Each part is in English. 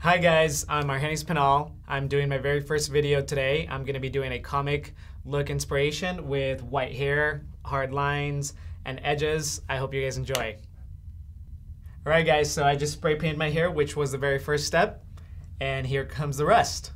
Hi guys, I'm Argenis Pinal. I'm doing my very first video today. I'm going to be doing a comic look inspiration with white hair, hard lines, and edges. I hope you guys enjoy. Alright guys, so I just spray painted my hair, which was the very first step, and here comes the rest.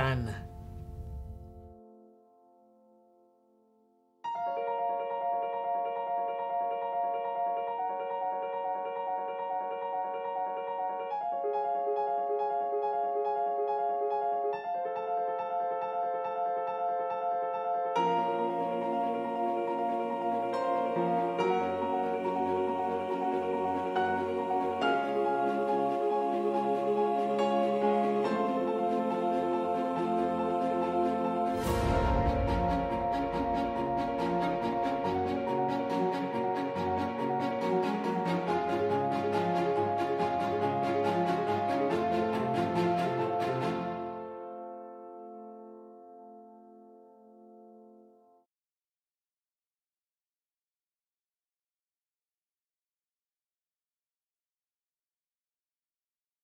กันนะ